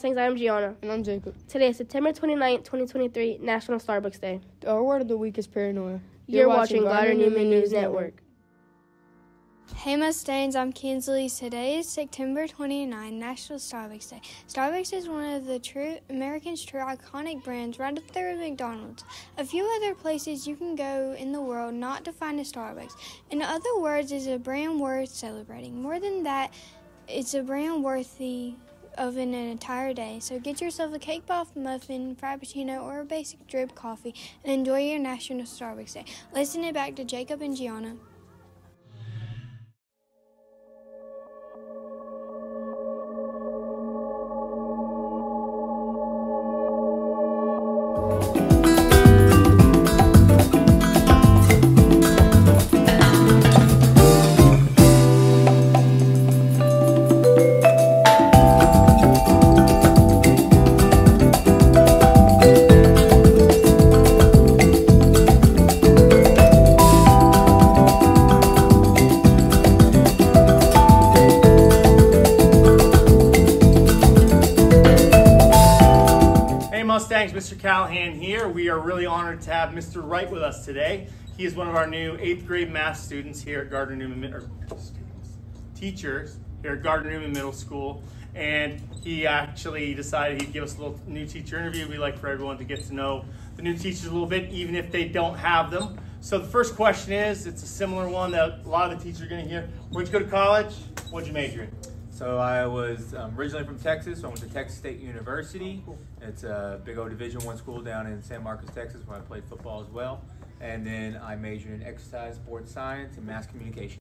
Mustangs. I'm Gianna. And I'm Jacob. Today is September 29th, 2023, National Starbucks Day. Our word of the week is paranoia. You're, watching Gardner Newman News Network. Hey Mustangs, I'm Kinsley. Today is September 29, National Starbucks Day. Starbucks is one of the true Americans' true iconic brands, right up there with McDonald's. A few other places you can go in the world not to find a Starbucks. In other words, it's a brand worth celebrating. More than that, it's a brand worthy of an entire day. So get yourself a cake pop muffin, frappuccino, or a basic drip coffee and enjoy your National Starbucks Day. Listen it back to Jacob and Gianna. Mr. Callahan here. We are really honored to have Mr. Wright with us today. He is one of our new eighth grade math students here at Gardner Newman, or teachers here at Gardner Newman Middle School. And he actually decided he'd give us a little new teacher interview. We like for everyone to get to know the new teachers a little bit, even if they don't have them. So the first question is, it's a similar one that a lot of the teachers are gonna hear. Where'd you go to college? What'd you major in? So I was um, originally from Texas. So I went to Texas State University. It's a big old Division One school down in San Marcos, Texas, where I played football as well. And then I majored in exercise, sports science, and mass communication.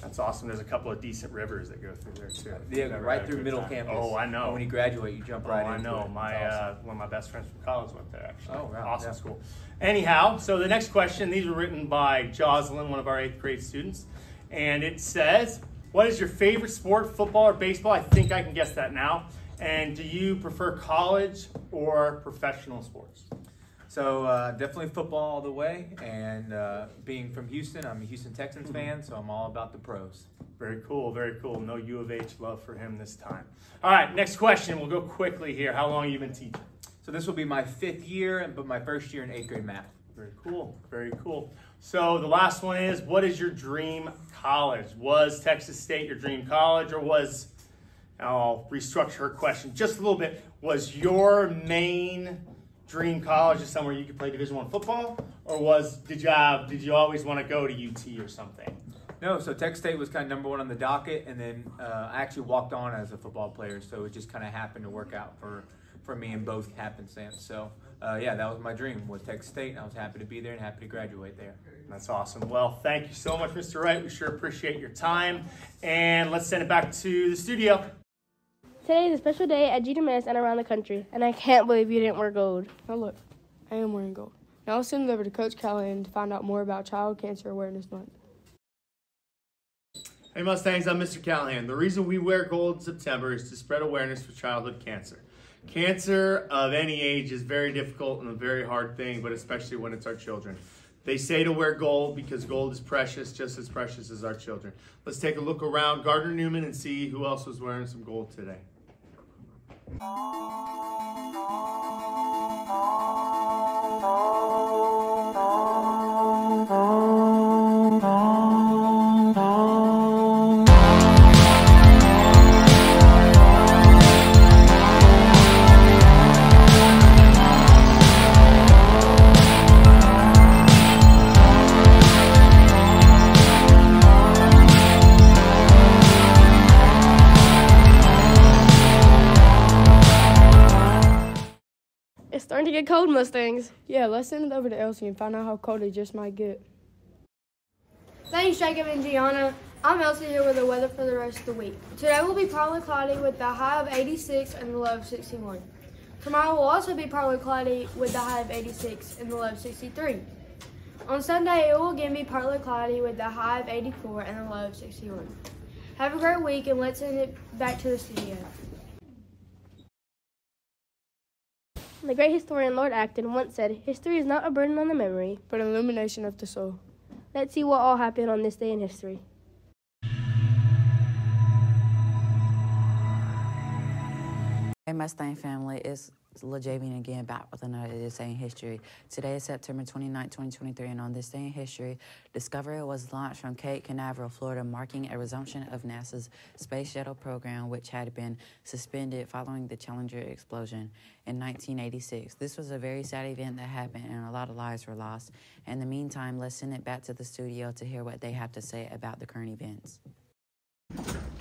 That's awesome. There's a couple of decent rivers that go through there too. Yeah, Never right through middle time. campus. Oh, I know. And when you graduate, you jump right oh, I know. it. My It's uh, one of my best friends from college went there actually. Oh, wow, Awesome yeah. school. Anyhow, so the next question. These were written by Jocelyn, one of our eighth grade students, and it says, "What is your favorite sport? Football or baseball? I think I can guess that now. And do you prefer college or professional sports?" So uh, definitely football all the way. And uh, being from Houston, I'm a Houston Texans Mm-hmm. fan, so I'm all about the pros. Very cool, very cool. No U of H love for him this time. All right, next question. We'll go quickly here. How long have you been teaching? So this will be my fifth year, and but my first year in eighth grade math. Very cool. Very cool. So the last one is what is your dream college? Was Texas State your dream college or was I'll restructure her question just a little bit. Was your main dream college just somewhere you could play division one football? Or was did you have did you always want to go to UT or something? No, so Texas State was kind of number one on the docket, and then uh, I actually walked on as a football player, so it just kind of happened to work out for, for me in both happenstance. So, uh, yeah, that was my dream was Texas State, and I was happy to be there and happy to graduate there. That's awesome. Well, thank you so much, Mr. Wright. We sure appreciate your time. And let's send it back to the studio. Today is a special day at GWS and around the country, and I can't believe you didn't wear gold. Now look, I am wearing gold. Now let's send it over to Coach Callahan to find out more about Child Cancer Awareness Month. Hey Mustangs, I'm Mr. Callahan. The reason we wear gold in September is to spread awareness for childhood cancer. Cancer of any age is very difficult and a very hard thing, but especially when it's our children. They say to wear gold because gold is precious, just as precious as our children. Let's take a look around Gardner Newman and see who else was wearing some gold today. It's starting to get cold, Mustangs. Yeah, let's send it over to Elsie and find out how cold it just might get. Thanks, Jacob and Gianna. I'm Elsie here with the weather for the rest of the week. Today will be partly cloudy with the high of 86 and the low of 61. Tomorrow will also be partly cloudy with the high of 86 and the low of 63. On Sunday, it will again be partly cloudy with the high of 84 and the low of 61. Have a great week and let's send it back to the studio. The great historian Lord Acton once said, History is not a burden on the memory. But an illumination of the soul. Let's see what all happened on this day in history. Mustang family, it's LaJavian again back with another This Day in History. Today is September 29, 2023, and on this day in history, Discovery was launched from Cape Canaveral, Florida, marking a resumption of NASA's Space Shuttle program, which had been suspended following the Challenger explosion in 1986. This was a very sad event that happened, and a lot of lives were lost. In the meantime, let's send it back to the studio to hear what they have to say about the current events.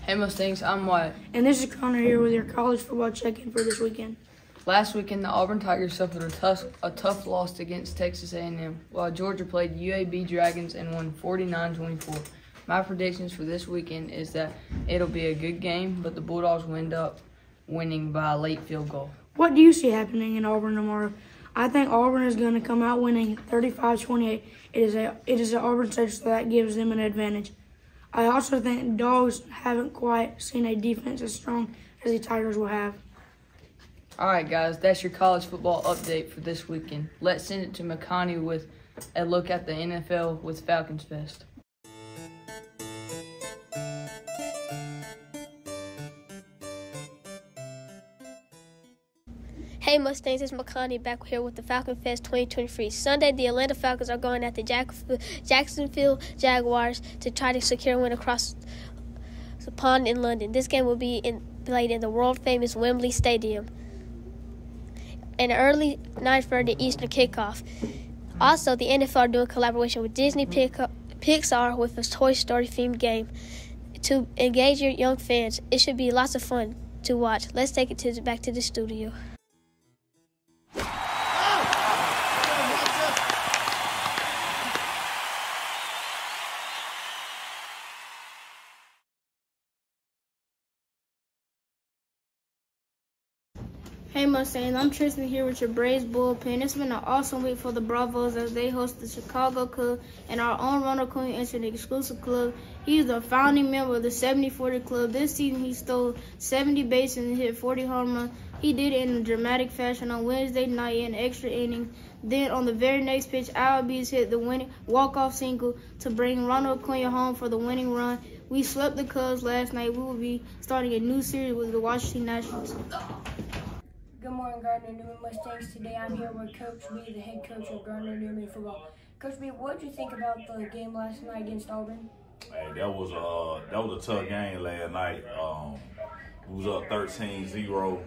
Hey Mustangs, I'm Wyatt. And this is Connor here with your college football check-in for this weekend. Last weekend, the Auburn Tigers suffered a tough, a tough loss against Texas A&M, while Georgia played UAB Dragons and won 49-24. My predictions for this weekend is that it'll be a good game, but the Bulldogs wind up winning by a late field goal. What do you see happening in Auburn tomorrow? I think Auburn is going to come out winning 35-28. It is a it is an Auburn stage, so that gives them an advantage. I also think Dogs haven't quite seen a defense as strong as the Tigers will have. All right, guys, that's your college football update for this weekend. Let's send it to McConney with a look at the NFL with Falcons Fest. Hey Mustangs, it's McConney back here with the Falcon Fest 2023. Sunday, the Atlanta Falcons are going at the Jack- Jacksonville Jaguars to try to secure a win across the pond in London. This game will be in, played in the world famous Wembley Stadium. An early 9:30 Eastern kickoff. Also, the NFL are doing collaboration with Disney Pixar with a Toy Story themed game to engage your young fans. It should be lots of fun to watch. Let's take it to back to the studio. Hey Mustangs, I'm Tristan here with your Braves bullpen. It's been an awesome week for the Bravos as they host the Chicago Cubs and our own Ronald Acuna entered the exclusive club. He's the founding member of the 70-40 club. This season he stole 70 bases and hit 40 home runs. He did it in a dramatic fashion on Wednesday night in extra innings. Then on the very next pitch, Albies hit the winning walk-off single to bring Ronald Acuna home for the winning run. We swept the Cubs last night. We will be starting a new series with the Washington Nationals. Good morning, Gardner Newman Mustangs. Today I'm here with Coach B, the head coach of Gardner Newman football. Coach B, what did you think about the game last night against Auburn? Hey, that was uh that was a tough game last night. Um, we was up 13-0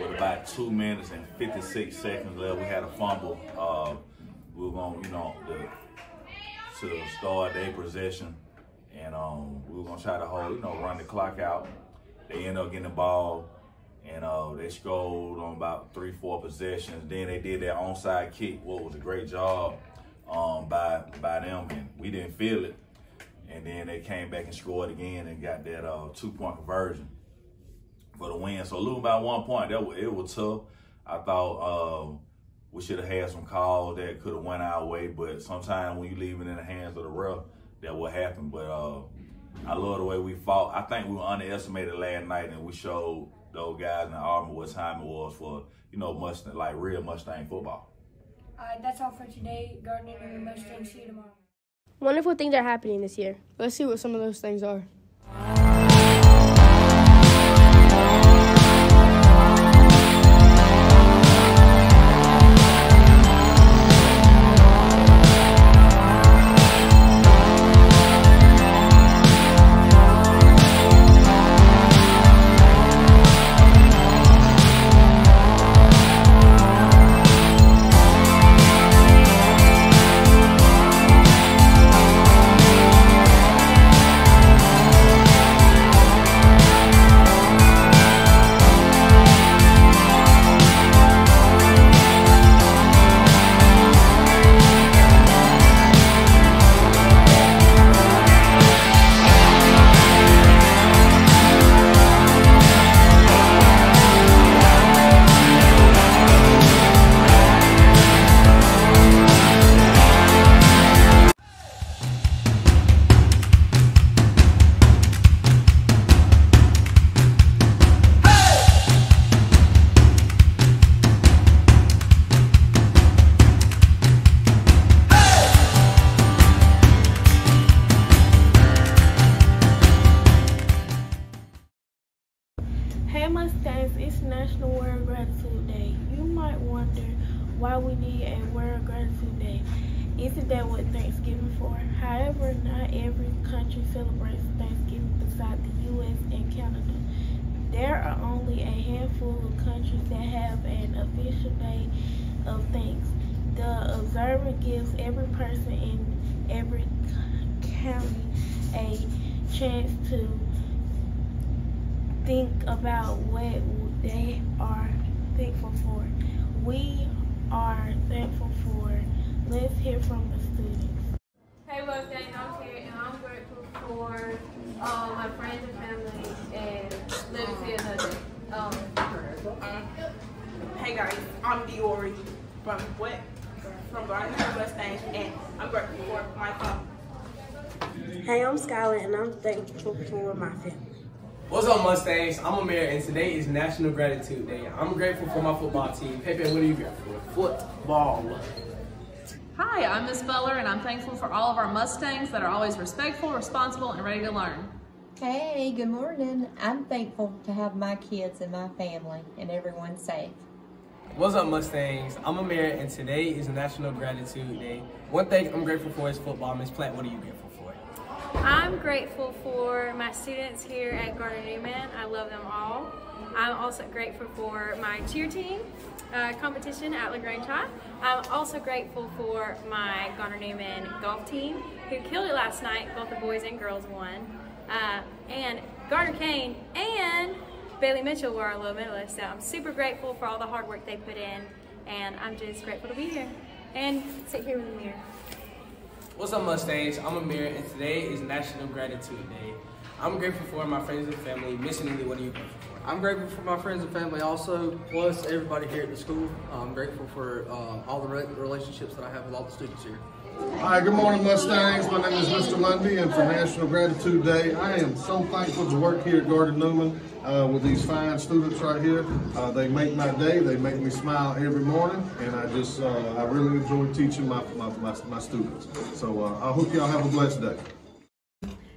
with about two minutes and 56 seconds left. We had a fumble. Uh, we were going, you know, the, to start their possession, and um, we were gonna try to hold, you know, run the clock out. They end up getting the ball and uh, they scored on about three, four possessions. Then they did their onside kick, what was a great job um, by by them, and we didn't feel it. And then they came back and scored again and got that uh, two point conversion for the win. So losing by one point, that was, it was tough. I thought um, we should have had some calls that could have went our way, but sometimes when you leave it in the hands of the ref, that will happen. But uh, I love the way we fought. I think we were underestimated last night, and we showed those guys in the Auburn what time it was for, you know, Mustang, like real Mustang football. All right, that's all for today. Gardner and Mustang. See you tomorrow. Wonderful things are happening this year. Let's see what some of those things are. Isn't that what Thanksgiving for? However, not every country celebrates Thanksgiving besides the U.S. and Canada. There are only a handful of countries that have an official day of thanks. The observer gives every person in every county a chance to think about what they are thankful for. We are thankful for. Let's hear from the students. Hey Mustangs, I'm Terry and I'm grateful for uh, my friends and family and living to see another. Um, Hey guys, I'm Diori from what? From Garden Mustangs, and I'm grateful for my club. Hey, I'm Skylar, and I'm thankful for my family. What's up, Mustangs? I'm Amir, and today is National Gratitude Day. I'm grateful for my football team. Pepe, what are you grateful for? Football. Hi, I'm Miss Butler, and I'm thankful for all of our Mustangs that are always respectful, responsible, and ready to learn. Hey, good morning. I'm thankful to have my kids and my family and everyone safe. What's up, Mustangs? I'm Amir, and today is National Gratitude Day. One thing I'm grateful for is football. Miss Plant, what are you grateful for? I'm grateful for my students here at Gardner Newman. I love them all. I'm also grateful for my cheer team uh, competition at LaGrange High. I'm also grateful for my Gardner Newman golf team who killed it last night. Both the boys and girls won. Uh, and Gardner Kane and Bailey Mitchell were our low medalists. So I'm super grateful for all the hard work they put in. And I'm just grateful to be here and sit here with Amir. What's up, Mustangs? I'm Amir, and today is National Gratitude Day. I'm grateful for my friends and family. Miss Neely, what are you grateful for? I'm grateful for my friends and family also, plus everybody here at the school. I'm grateful for uh, all the re relationships that I have with all the students here. Hi, good morning, Mustangs. My name is Mr. Lundy, and for National Gratitude Day, I am so thankful to work here at Gardner Newman uh, with these fine students right here. Uh, they make my day. They make me smile every morning, and I just, uh, I really enjoy teaching my, my, my, my students. So uh, I hope y'all have a blessed day.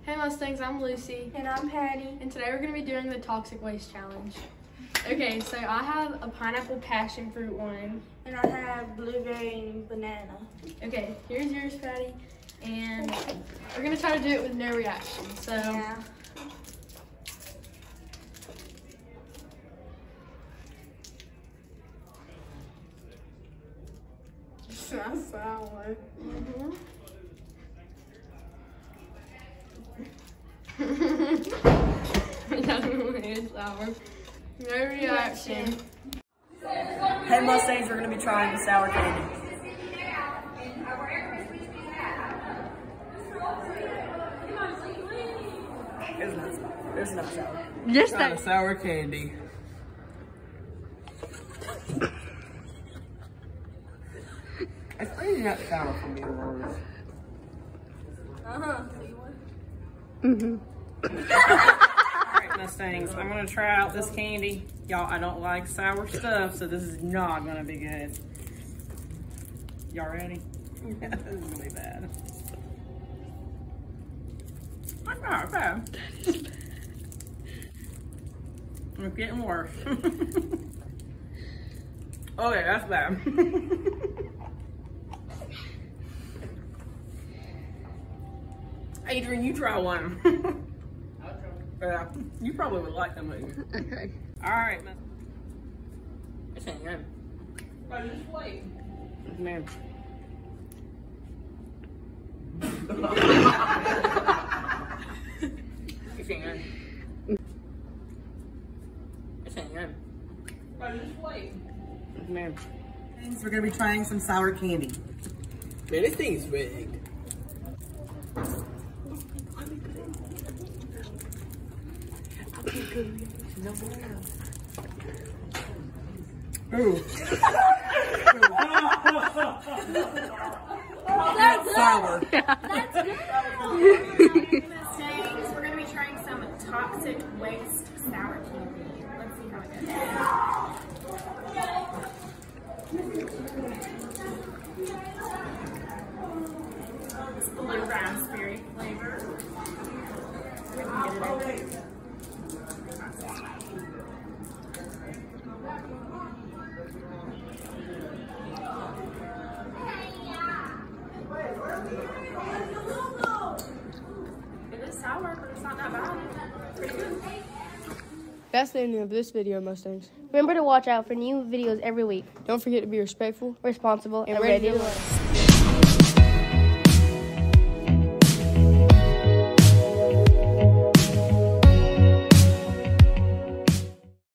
Hey Mustangs, I'm Lucy. And I'm Patty. And today we're going to be doing the Toxic Waste Challenge. Okay, so I have a pineapple passion fruit one. And I have blueberry and banana. Okay, here's yours, Patty. And we're to try to do it with no reaction. So, yeah. That's sour. Mm-hmm. sour. No reaction. Hey Mustangs, we're going to be trying the sour candy. There's no sour. There's no sour. Just Trying the sour candy. It's really not sour for me to. Uh-huh. Mm-hmm. Mustangs, I'm gonna try out this candy. Y'all, I don't like sour stuff, so this is not gonna be good. Y'all ready? this is gonna be bad. That's not bad. It's getting worse. okay, that's bad. Adrian, you try one. Yeah, you probably would like them. Okay. All right, man. This ain't good. Bro, just wait. Man. this ain't good. This ain't good. Bro, just wait. Man. We're gonna be trying some sour candy. Man, this thing is rigged. Ooh. That's sour. That's good. We're going to be trying some toxic waste sour candy. Let's see how it goes. It's blue raspberry flavor. That's the end of this video, Mustangs. Remember to watch out for new videos every week. Don't forget to be respectful, responsible, and, and ready, ready to to learn.